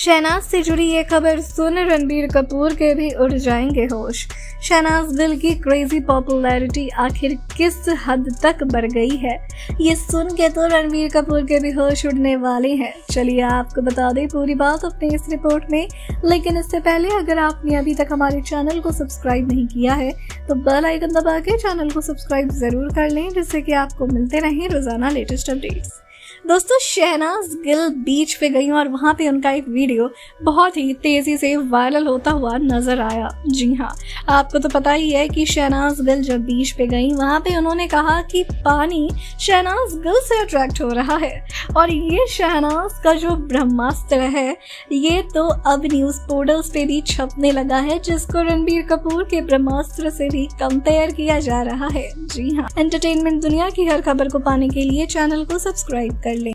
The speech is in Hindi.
शहनाज से जुड़ी ये खबर सुन रणबीर कपूर के भी उड़ जाएँगे होश। शहनाज गिल की क्रेजी पॉपुलैरिटी आखिर किस हद तक बढ़ गई है? ये सुन के तो रणबीर कपूर के भी होश उड़ने वाले हैं। चलिए आपको बता दें, पूरी बात अपने इस रिपोर्ट में। लेकिन इससे पहले अगर आपने अभी तक हमारे चैनल को सब्सक्राइब नहीं किया है तो बेल आइकन दबा के चैनल को सब्सक्राइब ज़रूर कर लें, जिससे कि आपको मिलते रहें रोज़ाना लेटेस्ट अपडेट्स दोस्तों, शहनाज गिल बीच पे गई और वहाँ पे उनका एक वीडियो बहुत ही तेज़ी से वायरल होता हुआ नज़र आया। जी हाँ आपको तो पता ही है कि शहनाज गिल जब बीच पे गई, वहाँ पे उन्होंने कहा कि पानी शहनाज गिल से अट्रैक्ट हो रहा है। और ये शहनाज का जो ब्रह्मास्त्र है, ये तो अब न्यूज़ पोर्टल्स पे भी छपने लगा है, जिसको रणबीर कपूर के ब्रह्मास्त्र से भी कंपेयर किया जा रहा है। जी हाँ एंटरटेनमेंट दुनिया की हर खबर को पाने के लिए चैनल को सब्सक्राइब कर लें।